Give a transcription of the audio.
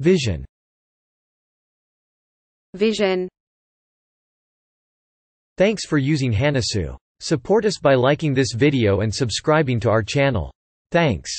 Vision Vision Thanks for using Hanasu. Support us by liking this video and subscribing to our channel. Thanks.